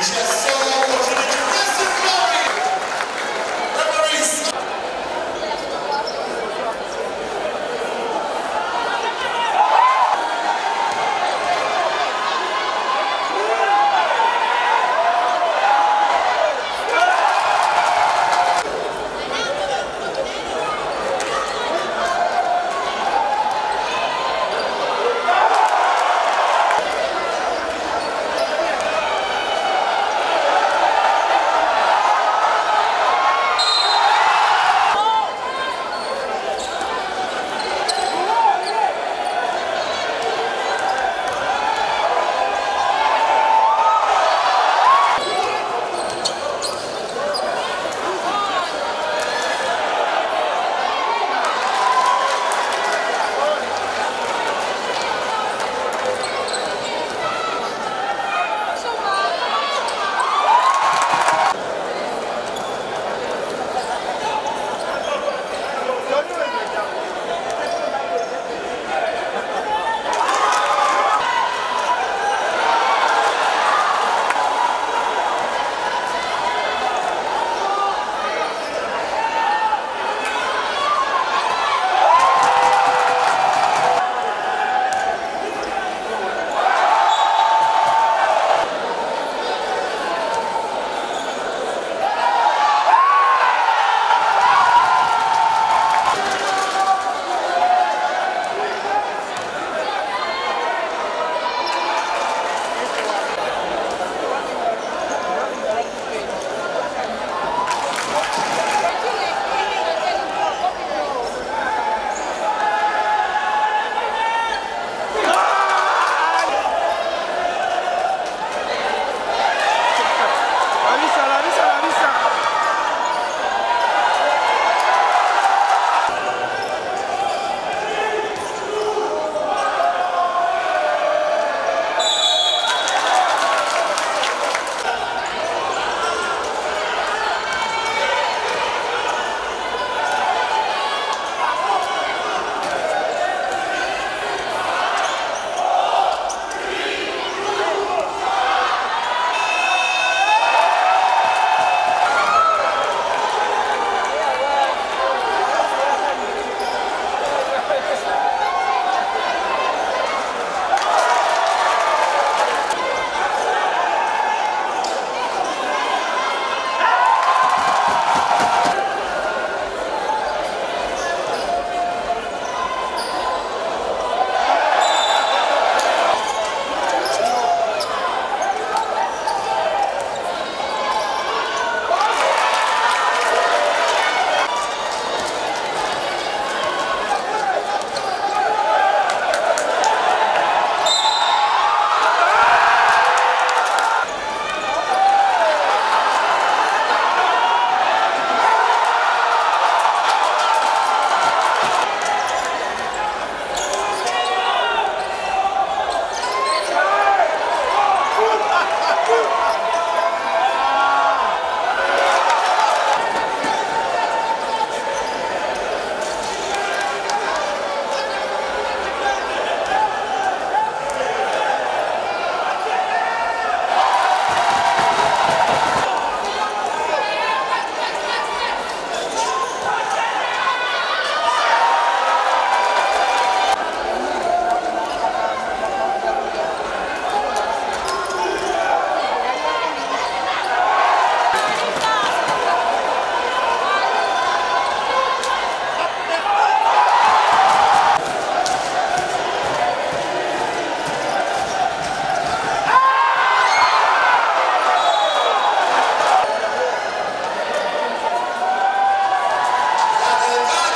just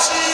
Jesus.